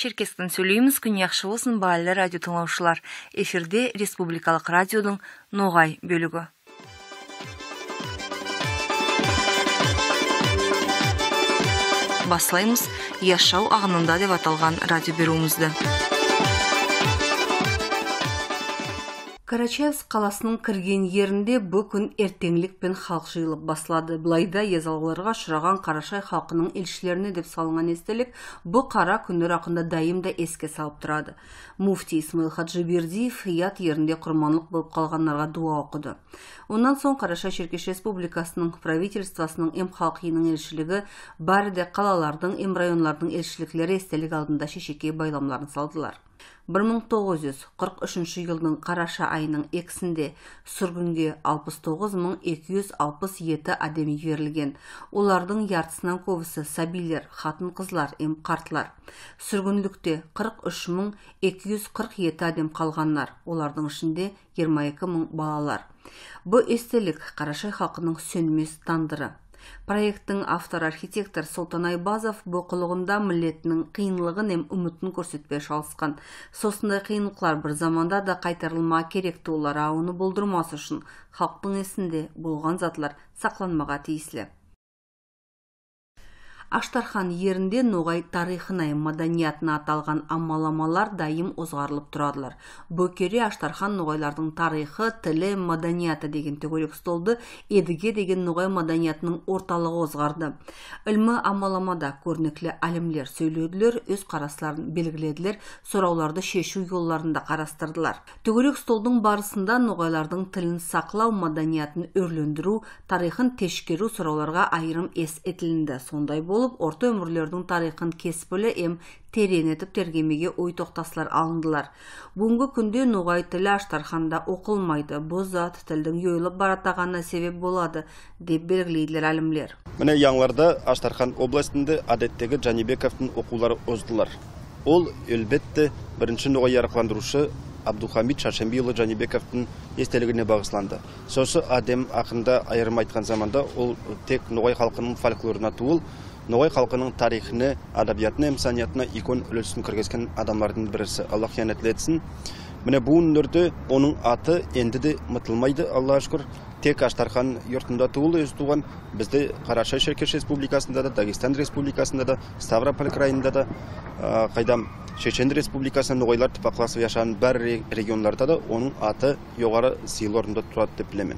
черкестен сөйлейміз. Күн яхшы болсын баалі радио тыңлаушылар эфирде республикалық радиодың ноғай бөлігі. Баслаймыз яшау ағынында деп аталған радио беруімізді. Карачаевск қаласының кірген ерінде бұл күн ертеңлік пен халық жиылып басылады. Бұлайда езалғыларға ұшыраған Қарашай халқының елшілеріне деп салынған естелік бұл қара күндер ақында дайым еске салып тұрады. Муфти Исмаил Хаджибердиев ят ерінде құрманлық болып қалғандарға дуа оқыды. Онан соң Қарашай Шеркеш Республикасының правительствосының эм халық елшілігі бәрі де қалалардың, эм районлардың елшіліктері естелік алдында шешеке байламларын салдылар. 1943 жылдың қараша айының екісінде сүргінге 69267 адам жіберілген. Олардың яртысынан көбісі сәбилер, хатын қызлар, ем қартлар. Сүргінлікте 43247 адам қалғандар. Олардың ішінде 22 мың балалар. Бұл естелік Қарашай халқының сөнмес тандыры проекттің авторы архитектор Солтан Айбазов бұл қылығында милletінің қиынлығын эм үмітін көрсетпей шалысқан. Сосындай қиынлықлар бір заманда да қайтарылма керекті олар ауыны болдырмас үшін халықтың есінде болған затлар сақланмаға тиіслі аштархан ерінде ноғай тарихына маданиятына аталған амаламалар дайым озғарылып тұрадылар. Бөкере аштархан ноғайлардың тарихы тілі маданияты деген төгерек столды едіге деген ноғай маданиятының орталығы озғарды. Ілмі амаламада көрнеклі әлімлер сөйледілер өз қарасларын белгіледілер сұрауларды шешу жолларында қарастырдылар. Төгерек столдың барысында ноғайлардың тілін сақлау маданиятын өрлендіру тарихын тешкеру сұрауларға айырым ес етілінді. Сондай болып болып орта өмірлердің тарихын кеспілі эм терең етіп тергемеге ой тоқтасылар алындылар бүгінгі күнде ноғай тілі аштарханда оқылмайды бұл зат тілдің жойылып баратағанына себеп болады деп белгілейділер әлімлер міне яңларда аштархан областында әдеттегі жанибековтың оқулары оздылар ол әлбетте бірінші ноғай ярықландырушы абдухамид жанибековтың естелігіне бағысланды сосы адем ақында айырым айтқан заманда ол тек ноғай халқының фольклорына туыл ноғай халқының тарихыны адабиятына инсаниятына икон үлесін кіргізген адамдардың бірісі аллах етсін. Міне бұл өңірде оның аты енді де ұмытылмайды аллаға шүкір. Тек аштархан йұртында туылды өзі туған. Бізде қарашай шеркеш республикасында да дагестан республикасында да ставрополь крайында да қайдам шешен республикасында ноғайлар тіпақласып яшаған бар регионларда да оның аты жоғары сыйлы орында тұрады деп білемін.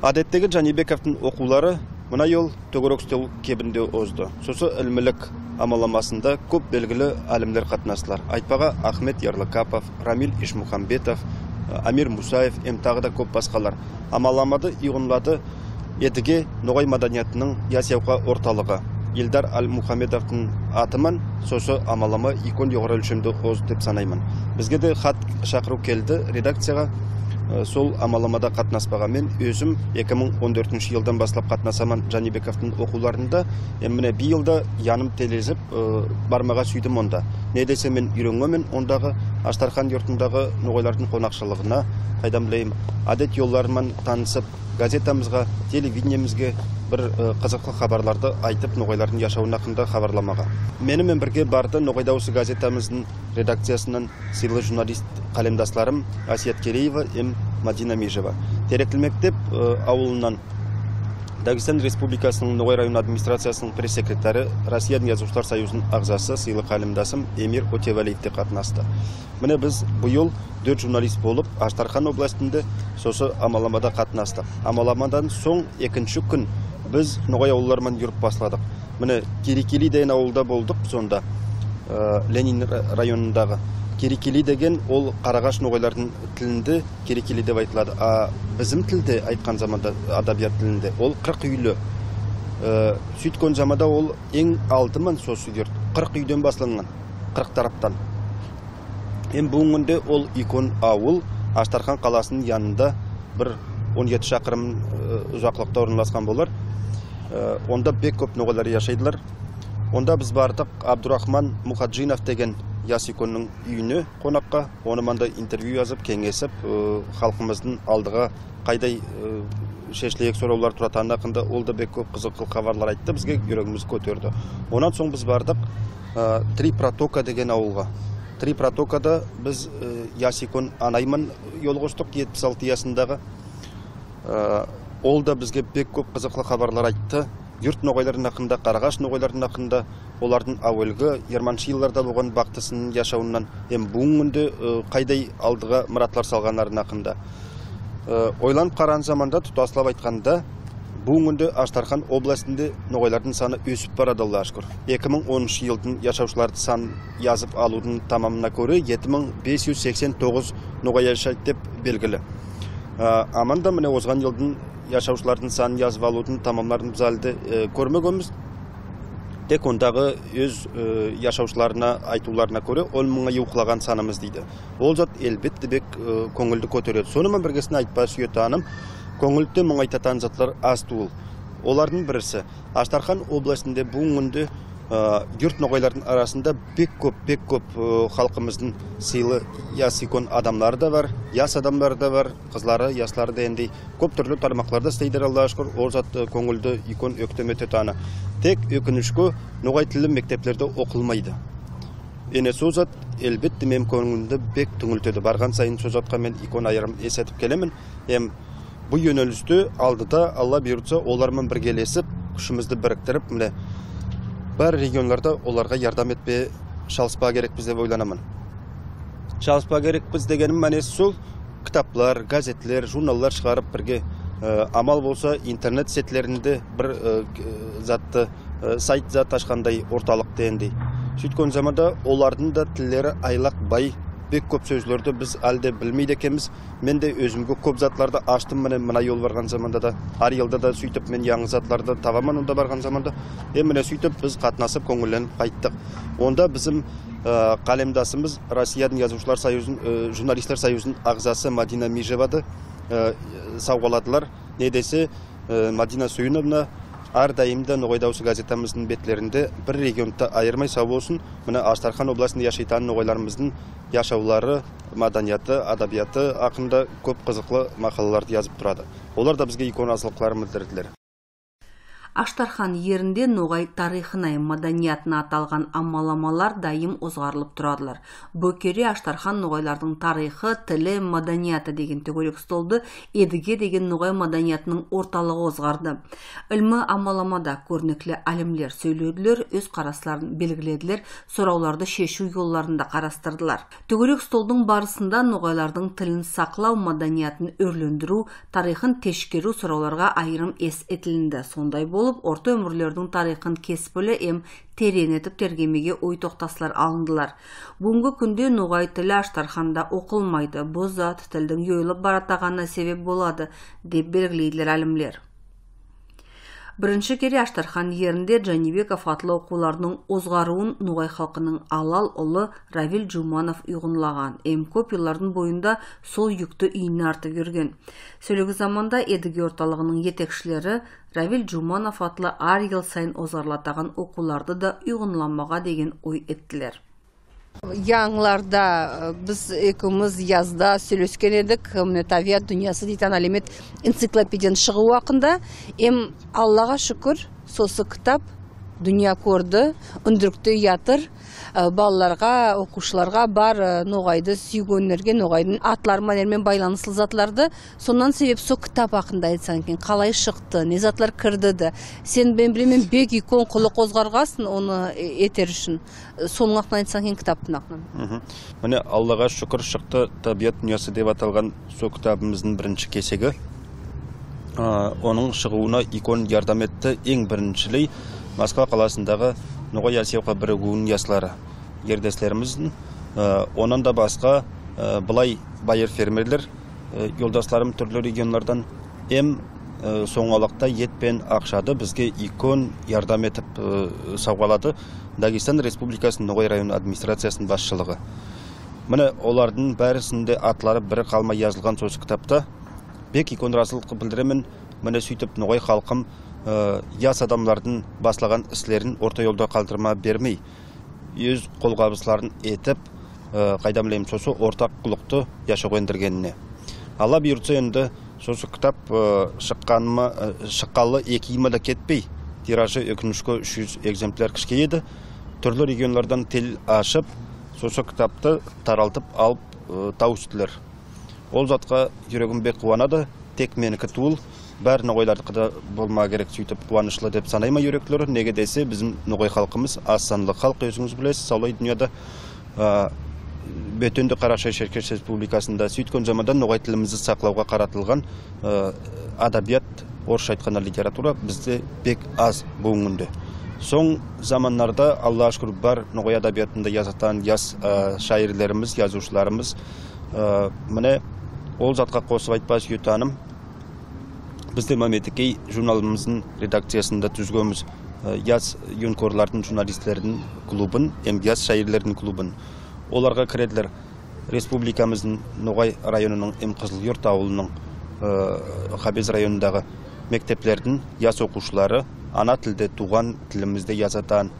Әдеттегі жанибековтың оқулары мына жол төгерек үстел кебінде озды. Сосы ілмілік амаламасында көп белгілі әлімдер қатынастылар. Айтпаға ахмет ярлыкапов рамиль ишмухамбетов амир мусаев ем тағы да көп басқалар. Амаламады иғынлады едіге ноғай маданиятының ясауқа орталығы. Елдар ал мухамедовтың атыман сосы амалама икон жоғары өлшемді оз деп санаймын. Бізге де хат шақыру келді. Редакцияға Э, сол амаламада қатынаспағанмен өзім 2014 жылдан бастап қатынасамын жанибековтың оқуларында. Міне жылда яным телезіп э, бармаға сүйдім онда. Не десе мен үйренгенмін ондағы аштархан юртындағы ноғайлардың қонақшылығына. Қайдан білейін әдет жолларымен танысып газетамызға телевидениемізге бір э, қызықты хабарларды айтып ноғайлардың жашауына хақында хабарламаға. Менімен бірге барды ноғайда осы газетамыздың редакциясынан сыйлы журналист қалемдасларым әсият кереева м. Мадина межева. Теректі мектеп э, ауылынан дагестан республикасының ноғай район администрациясының пресс секретары россияның жазушылар союзының ағзасы сыйлы қалемдасым эмир өтевалиев те қатынасты. Міне біз биыл төрт журналист болып аштархан областында сосы амаламада қатынастық амаламадан соң екінші күн біз ноғай ауылдарымен жүріп басладық. Міне керекели деген ауылда болдық сонда ә, ленин районындағы. Керекели деген ол қарағаш ноғайлардың тілінде керекели деп айтылады. А біздің тілде айтқан заманда адабият тілінде ол қырық үйлі. Ә, сөйткен заманда ол ең алдымен сол үйлер қырық үйден басылған қырық тараптан. Енді бүгінгі күнде ол икон ауыл аштархан қаласының янында бір 17 шақырым ұзақлықта орналасқан болар. Онда бек көп ноғайлар жашайдылар онда біз бардық. Абдурахман мухаджинов деген ясиконның үйіне қонаққа. Оны мында интервью жазып кеңесіп халқымыздың алдыға қайдай шешілейік сұраулар тұратыны хақында ол бек көп қызық хабарлар айтты бізге жүрегіміз көтерді. Онан соң біз бардық три протока деген ауылға. Три протокада біз ясикон анайман жол қостық жетпіс алты жасындағы ол да бізге бек көп қызықты хабарлар айтты. Юрт ноғайлардың ақында қарағаш ноғайлардың ақында олардың әуелгі жиырманшы жылдарда болған бақтысының яшауынан эми бүгінгі күндө қайдай алдыға мұратлар салғандардың ақында. Ойланып қараған заманда тұтаслап айтқанда бүгінгі күнде аштархан областында ноғайлардың саны өсіп барады аллаға шүкір. Екі мың оныншы жылдың жашаушыларды сан жазып алудың тамамына көрі жеті мың бес жүз сексен тоғыз ноғай жашайды деп белгілі. Аманда міне озған жылдың жашаушылардың санын жазып алудың тамамларын біз әлі көрмегенбіз. Тек ондағы өз жашаушыларына айтуларына көрі он мыңға жуықтаған санымыз дейді. Ол зат әлбетте бек көңілді көтереді. Сонымен біргесіне айтпа сүйетаным көңілді мұңайтатын затлар аз туыл олардың бірісі аштархан областында бүгінгі күнде юрт ноғайлардың арасында бек көп бек көп халқымыздың сыйлы яс икон адамдары да бар яс адамдары да бар қызлары яслары дегендей көп түрлі тармақтарда істейдер аллаға шүкір ол зат көңілді икон өктем өте тек өкінішке ноғай тілі мектептерде оқылмайды эне сол зат әлбетте менің бек түңілтеді барған сайын сол затқа мен икон айырым есетіп келемін эми бұл жөнелісте алдыда алла бұйыртса олармен біргелесіп күшімізді біріктіріп міне бар регионларда оларға ярдам етпе шалыспа керекпіз деп ойланамын шалыспа керекпіз дегенім мәнесі сол кітаплар газеттер журналдар шығарып бірге амал болса интернет сетлерінде бір затты сайт зат ашқандай орталық дегендей сөйткен заманда олардың да тілдері айлақ бай бек көп сөздерді біз әлі де білмейді екенбіз. Мен де өзімге көп затларды аштым. Міне мына жол барған заманда да ар жылда да сөйтіп мен жаңы затларды табамын онда барған заманда. Е міне сөйтіп біз қатынасып көңілленіп қайттық. Онда біздің қалемдасымыз россияның жазушылар союзының журналистер союзының ағзасы мадина мижевады сауғаладылар. Не десе мадина сүйіновна әрдайымда ноғай дауысы газетамыздың бетлерінде бір регионды айырмай сау болсын міне аштархан облысында яшайтан ноғайларымыздың яшаулары маданияты адабияты ақында көп қызықлы мақалаларды жазып тұрады. Олар да бізге иконасылықларын білдірділер. Аштархан ерінде ноғай тарихына маданиятына аталған амаламалар дайым озғарылып тұрадылар. Бөкере аштархан ноғайлардың тарихы тілі маданияты деген төгерек столды едіге деген ноғай маданиятының орталығы озғарды. Ілмі амаламада көрнеклі әлімлер сөйледілер өз қарасларын белгіледілер сұрауларды шешу жолларын да қарастырдылар. Төгерек столдың барысында ноғайлардың тілін сақлау маданиятын өрлендіру тарихын тешкеру сұрауларға айырым ес етілінді. Сондай болып болып орта өмірлердің тарихын кеспілі эм терең етіп тергемеге ой тоқтаслар алындылар бүгінгі күнде ноғай тілі аштарханда оқылмайды бұл зат тілдің жойылып баратағанына себеп болады деп белгілейділер әлімлер бірінші кере аштархан ерінде жанибеков атлы оқуларының озғаруын ноғай халқының алал ұлы равил жуманов ұйғынлаған. Эм көп бойында сол жүкті үйіне артып жүрген сөйлегі заманда едіге орталығының етекшілері равил жуманов атлы ар ел сайын озғарлатаған оқуларды да ұйғынламаға деген ой еттілер. Яңларда біз екеуміз язда сөйлескен едік. Міне табиғат дүниясы дейтін әлемет энциклопедияның шығу уақында эм аллаға шүкір сосы кітап дүния көрді үндірікті ятыр балаларға оқушыларға бар ноғайды сүйгендерге ноғайдың атлары манермен байланыслы затларды сонан себеп сол кітап ақында айтсаң екен қалай шықты не затлар кірдіді сен мен білемін бек икон құлы қозғарғасың оны етер үшін соның ақын айтсаң екен кітаптың ақынан міне аллаға шүкір шықты табиғат дүниясы деп аталған сол кітабымыздың бірінші кесегі оның шығуына икон ярдам етті ең біріншілей москва қаласындағы ноғай әлсеуқа бірігуінің яслары ердестеріміздің онан да басқа былай байыр фермерлер жолдасларым түрлі регионлардан эм соңалақта ет пен ақшады бізге икон ярдам етіп сауғалады. Дагестан республикасының ноғай районы администрациясының басшылығы. Міне олардың бәрісінде атлары бірі қалмай жазылған сол кітапта бек икон расылық білдіремін міне сөйтіп ноғай халқым яс адамлардың баслаған істерін орта жолда қалдырма бермей өз қолғабысларын етіп қайдан білемін сосы ортақ құлықты яшауға ендіргеніне алла бұйыртса енді сосы кітап шыққаныма шыққалы екі да кетпей тиражы өкінішке үш жүз экземпляр кішкейеді түрлі регионлардан тел ашып сосы кітапты таралтып алып тау үстілер ол затқа жүрегім бек қуанады тек менікі туыл бәрі ноғайлардікі да керек сөйтіп қуанышлы деп санайма жүректері неге десе біздің ноғай халқымыз аз санлы халық өзіңіз білесіз. Солай дүнияда бөтенді қарақшай шеркеш республикасында сөйткен заманда ноғай тілімізді сақлауға қаратылған адабият орысша айтқанда литература бізде бек аз бүгінгі соң замандарда аллаға шүкір бар ноғай адабиятында жазатын яз шайырлеріміз жазушыларымыз міне ол затқа қосып айтпас ютаным бізде мәметекей журналымыздың редакциясында түзгенбіз яз юнкорлардың журналистердің клубын эм яз шайырлердің клубын. Оларға кіреділер республикамыздың ноғай районының эм қызылйұрт ауылының хабез районындағы мектептердің яз оқушылары ана тілде туған тілімізде жазатан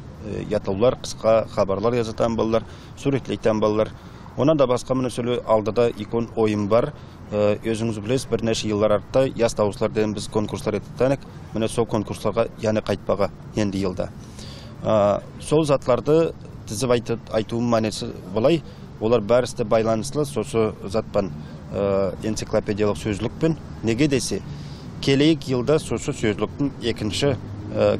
ятаулар қысқа хабарлар жазатан балалар суреттейтін балалар. Онан да басқа міне алдыда икон ойым бар. Өзіңіз білесіз бірнеше жылдар артта яз тауышлар деген біз конкурстар еттік міне сол конкурстарға яғни қайтпаға енді жылда сол затларды тізіп айтуым мәнесі былай. Олар бәрісі байланыслы сосы затпан энциклопедиялық сөзлікпен неге десе келейік жылда сосы сөзліктің екінші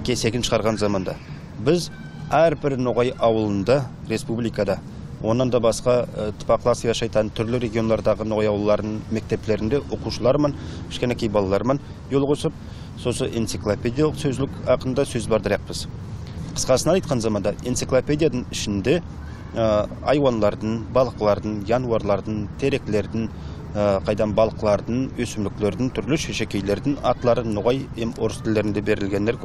кесегін шығарған заманда. Біз әрбір ноғай ауылында республикада онан да басқа тыпақлас жашайтын түрлі региондардағы ноғай ауылдарының мектептерінде оқушылармын кішкенекей балалармын. Жол қосып сосы энциклопедиялық сөзлік ақында сөз бардырақпыз қысқасына айтқан заманда энциклопедияның ішінде айуандардың балықлардың януарлардың теректілердің қайдан балықлардың өсімдіктердің түрлі шешекейлердің аттары ноғай орыс тілдерінде берілгендер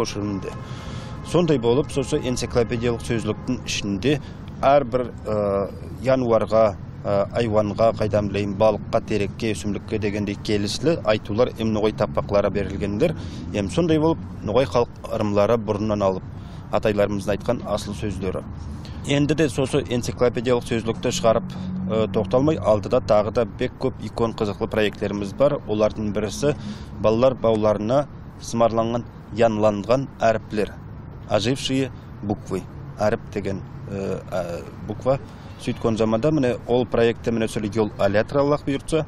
сондай болып сосы энциклопедиялық сөзліктің ішінде әрбір януарға айуанға қайдан білейін балыққа терекке өсімдікке дегендей келісілі айтулар эм ноғай таппақлары берілгендер. Эм сондай болып ноғай халық ырымлары бұрыннан алып атайларымыздың айтқан асыл сөздері. Енді де сосы энциклопедиялық сөзлікті шығарып тоқталмай алдыда тағы да бек көп икон қызықты проекттеріміз бар. Олардың бірісі балалар бауларына сымарланған янланған әріптер. Ожившие буквы әріп деген. Буква сөйткен заманда міне ол проектте міне сол жол алятыр аллах бұйыртса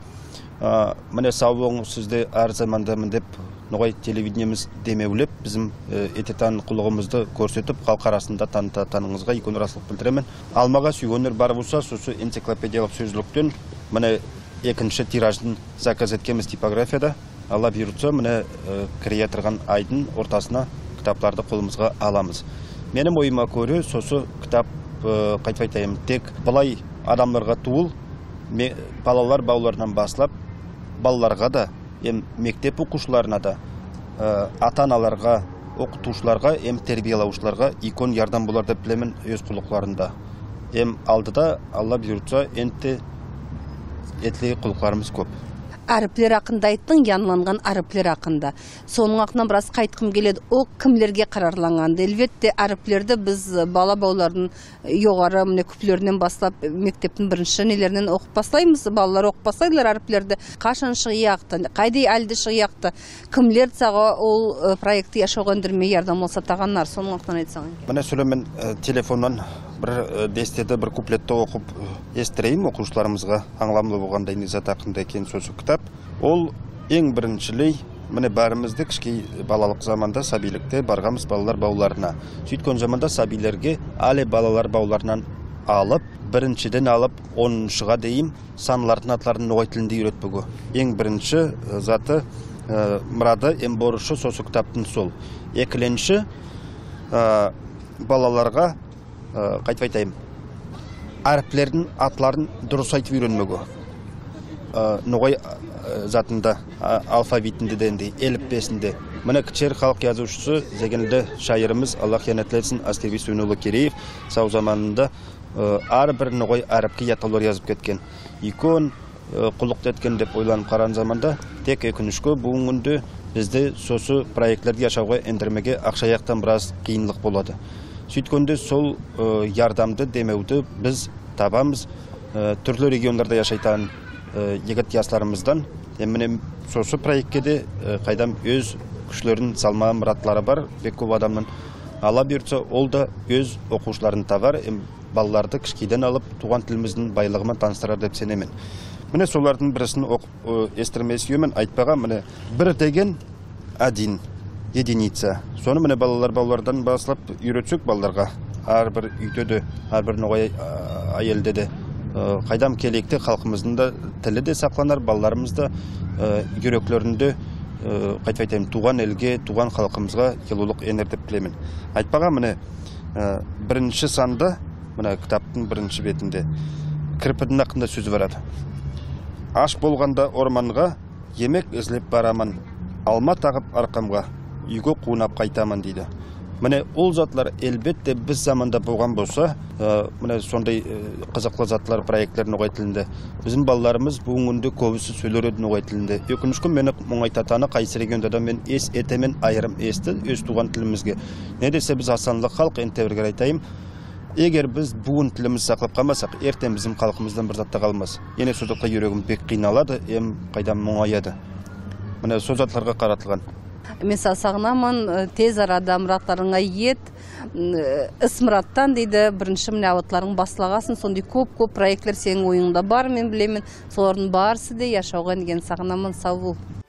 міне сау болыңыз сізде әр заманда деп ноғай телевидениеміз демеулеп біздің ететан құлығымызды көрсетіп халық арасында танытатыныңызға икон расылық білдіремін. Алмаға сүйгенер бар болса сосы энциклопедиялық сөзліктен міне екінші тиражын заказ еткенбіз типографияда алла бұйыртса міне кіре тұрған айдың ортасына кітаптарды қолымызға аламыз. Менің ойыма көрі сосы кітап қайтып айтайын тек былай адамдарға туыл балалар бауларынан басылап балаларға да эм мектеп оқушыларына да ата аналарға оқытушыларға эм тәрбиелаушыларға икон ярдам болар деп білемін өз құлықларында. Эм алдыда алла бұйыртса энте етлі құлықларымыз көп. Әріптер ақында айттың янланған әріптер ақында соның ақынан біраз қайтқым келеді. Ол кімлерге қарарланғанды. Әлбетте әріптілерді біз бала баулардың жоғары міне күплерінен бастап мектептің бірінші нелерінен оқып бастаймыз. Балалар оқып бастайлар әріптілерді қашан шығияқты қайдай әлді шығияқты кімлер саға ол проектті яшауға ендірмей ярдам болса тағаннар? Соның ақынан айтсаң міне сүлеймен телефоннан бір дестеді бір куплетті оқып естірейін оқушыларымызға. Аңламлы болғандай низат ақында екен сөзі кітап. Ол ең біріншілей міне бәрімізді кішкей балалық заманда сәбилікте барғанбыз балалар бауларына. Сөйткен заманда сәбилерге әлі балалар бауларынан алып біріншіден алып оныншыға дейін санлардың атларын ноғай тілінде үйретпегі ең бірінші заты мұрады ең борышы сосы кітаптың сол. Екіленші балаларға қайтып айтайын. Әріптілердің атларын дұрыс айтып үйренмеге. Ноғай затында алфавитінде дегендей әліппесінде міне кішер халық жазушысы дегенді шайырымыз аллах жәнәтлетсін аскерби сүйінұлы кереев сау заманында әрбір ноғай әріпке ятаулар жазып кеткен. Икон құлық еткен деп ойланып қараған заманда тек өкінішке бүгінгі күнде бізде сосы проектлерді жасауға ендірмеге ақша жақтан біраз қиынлық болады. Сөйткенде сол ярдамды демеуді біз табамыз. Түрлі региондарда жашайтын егіт жастарымыздан міне сосы проектке де қайдам өз күшлерін салма мұратлары бар бек көп адамның ала бұйыртса ол да өз оқушыларын табар. Балаларды кішкейден алып туған тіліміздің байлығымен таныстырар деп сенемін. Міне солардың бірісін естірмей сүйемін айтпаған міне бір деген один. Единица. Соны міне балалар балалардан бастап үйретсек балаларға әрбір үйде де әрбір ноғай әйелде де қайдам келекте халқымыздың да тілі де сақланар балаларымыз да жүректерінде қайтып айтайын туған елге туған халқымызға жылулық енер деп тілеймін. Айтпаған міне бірінші санда мына кітаптың бірінші бетінде кірпінің ақында сөз барады. Аш болғанда орманға емек ізлеп барамын алма тағып арқамға үйге қунап қайтамын дейді. Міне ол затлар әлбетте біз заманда болған болса міне сондай қызыклы затлар проекттер ноғай тілінде біздің балаларымыз бүгінгі күнде көбісі сөйлер еді ноғай тілінде өкінішке мені мұңайтатаны қайсы регионда да мен ес етемен айырым есті өз туған тілімізге. Не десе біз асанлы халық ентебіргер айтайын егер біз бүгін тілімізді сақлап қалмасақ ертең біздің халқымыздан бір затта қалмас. Ене сол жүрегім бек қиналады ем қайдам мұңаяды. Міне сол затларға қаратылған. Мен сағынамын тез арада мұраттарыңа ет ысмұраттан дейді бірінші міне абытларың басылағасын сондай көп көп проектлер сенің ойыңда бар мен білемін. Солардың барысы де яшауға деген сағынамын сау бол.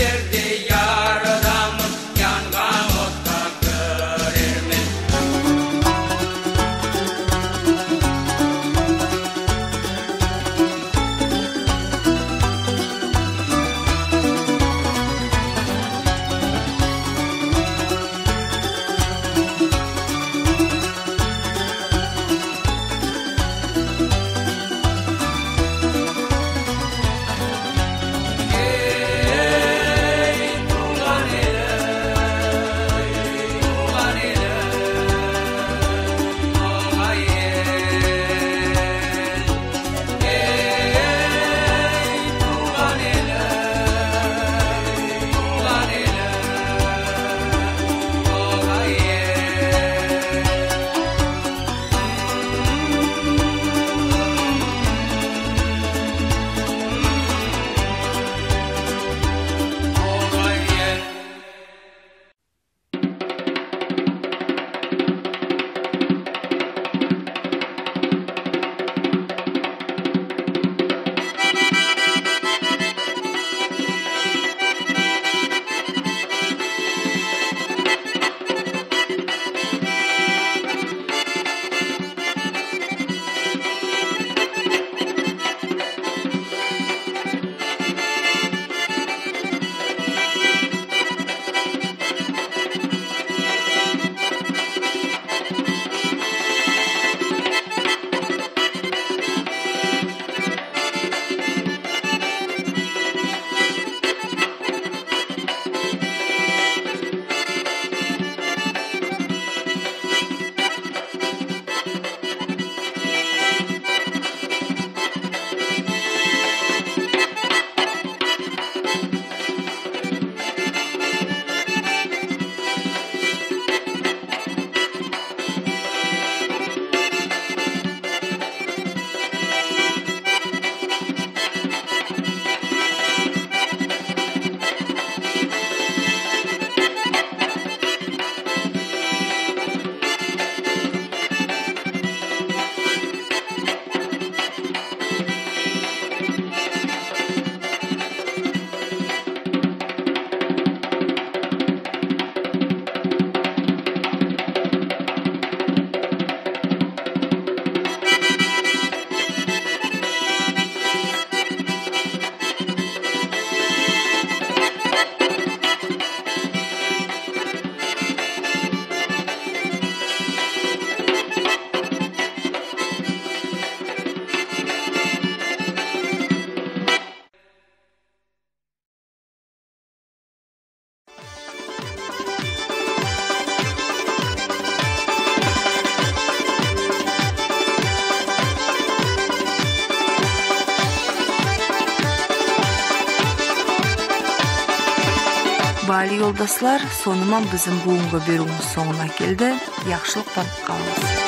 ayer баали жолдошлар сонуман биздин бүгүнкү берүүбүз соңуна келди жакшылык таап калыңыз